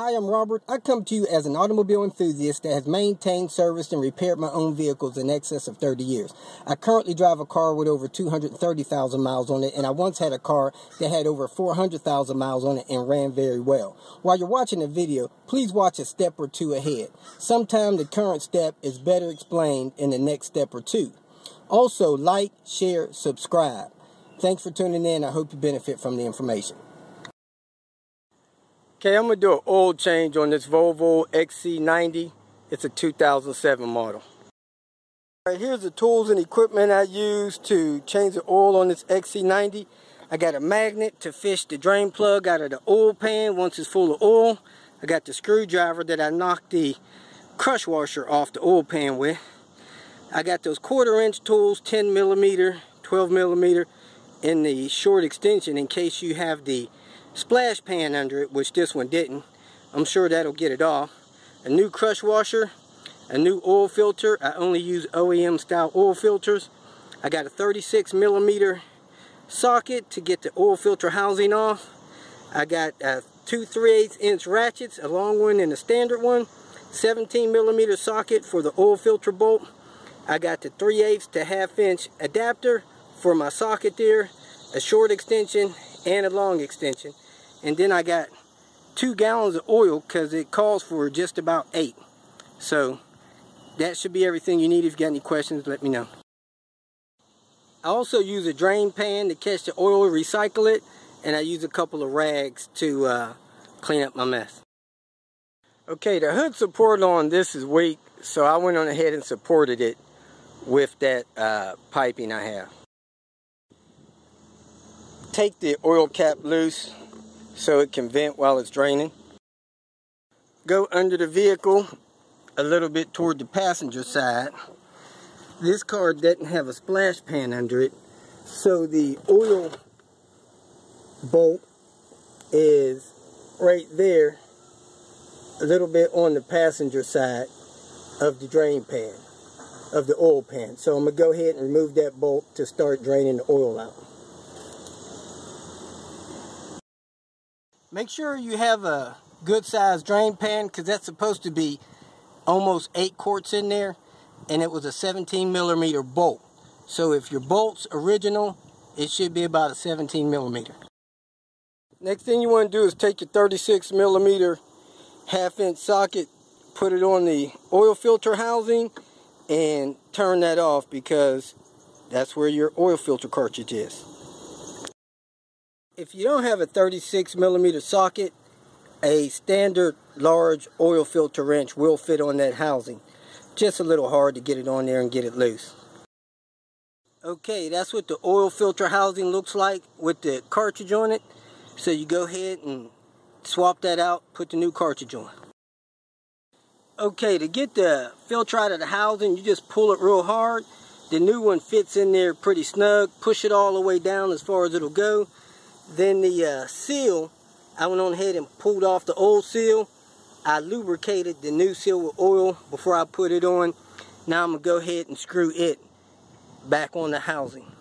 Hi, I'm Robert. I come to you as an automobile enthusiast that has maintained, serviced, and repaired my own vehicles in excess of 30 years. I currently drive a car with over 230,000 miles on it, and I once had a car that had over 400,000 miles on it and ran very well. While you're watching the video, please watch a step or two ahead. Sometimes the current step is better explained in the next step or two. Also, like, share, subscribe. Thanks for tuning in. I hope you benefit from the information. Okay, I'm to do an oil change on this Volvo XC90. It's a 2007 model. All right, here's the tools and equipment I use to change the oil on this XC90. I got a magnet to fish the drain plug out of the oil pan once it's full of oil. I got the screwdriver that I knocked the crush washer off the oil pan with. I got those quarter inch tools, 10 millimeter, 12 millimeter, in the short extension in case you have the splash pan under it, which this one didn't. I'm sure that'll get it off. A new crush washer, a new oil filter. I only use OEM style oil filters. I got a 36 millimeter socket to get the oil filter housing off. I got uh, two 3 8 inch ratchets, a long one and a standard one. 17 millimeter socket for the oil filter bolt. I got the 3 8 to half inch adapter for my socket there, a short extension and a long extension. And then I got two gallons of oil because it calls for just about eight. So that should be everything you need. If you got any questions, let me know. I also use a drain pan to catch the oil, recycle it, and I use a couple of rags to uh, clean up my mess. Okay, the hood support on this is weak, so I went on ahead and supported it with that uh, piping I have. Take the oil cap loose so it can vent while it's draining. Go under the vehicle a little bit toward the passenger side. This car doesn't have a splash pan under it, so the oil bolt is right there, a little bit on the passenger side of the drain pan, of the oil pan. So I'm going to go ahead and remove that bolt to start draining the oil out. Make sure you have a good sized drain pan because that's supposed to be almost 8 quarts in there and it was a 17 millimeter bolt. So if your bolt's original, it should be about a 17 millimeter. Next thing you want to do is take your 36 millimeter half inch socket, put it on the oil filter housing and turn that off because that's where your oil filter cartridge is if you don't have a 36 millimeter socket, a standard large oil filter wrench will fit on that housing. Just a little hard to get it on there and get it loose. Okay, that's what the oil filter housing looks like with the cartridge on it. So you go ahead and swap that out, put the new cartridge on. Okay, to get the filter out of the housing, you just pull it real hard. The new one fits in there pretty snug. Push it all the way down as far as it'll go. Then the uh, seal, I went on ahead and pulled off the old seal. I lubricated the new seal with oil before I put it on. Now I'm going to go ahead and screw it back on the housing.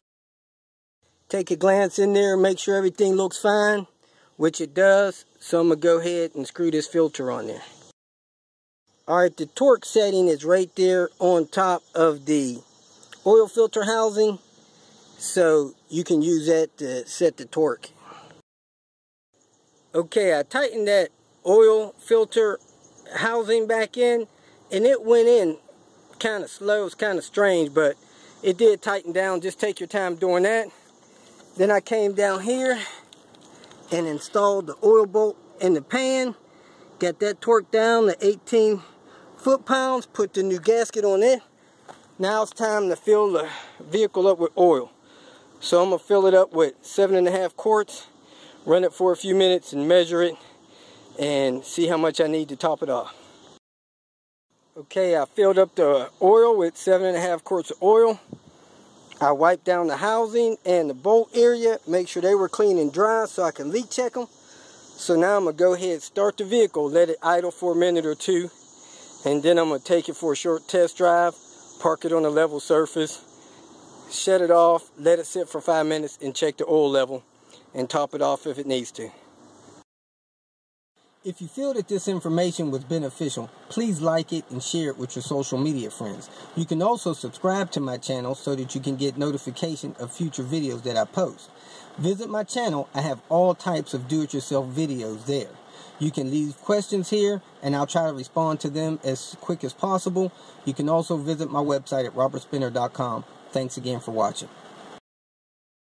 Take a glance in there, make sure everything looks fine, which it does. So I'm going to go ahead and screw this filter on there. Alright, the torque setting is right there on top of the oil filter housing. So you can use that to set the torque. Okay, I tightened that oil filter housing back in and it went in kind of slow. It's kind of strange, but it did tighten down. Just take your time doing that. Then I came down here and installed the oil bolt in the pan. Got that torqued down to 18 foot-pounds. Put the new gasket on it. Now it's time to fill the vehicle up with oil. So I'm going to fill it up with seven and a half quarts run it for a few minutes and measure it and see how much I need to top it off. Okay, I filled up the oil with seven and a half quarts of oil. I wiped down the housing and the bolt area, make sure they were clean and dry so I can leak check them. So now I'm going to go ahead start the vehicle, let it idle for a minute or two, and then I'm going to take it for a short test drive, park it on a level surface, shut it off, let it sit for five minutes, and check the oil level and top it off if it needs to. If you feel that this information was beneficial, please like it and share it with your social media friends. You can also subscribe to my channel so that you can get notification of future videos that I post. Visit my channel, I have all types of do-it-yourself videos there. You can leave questions here and I'll try to respond to them as quick as possible. You can also visit my website at robertspinner.com. Thanks again for watching.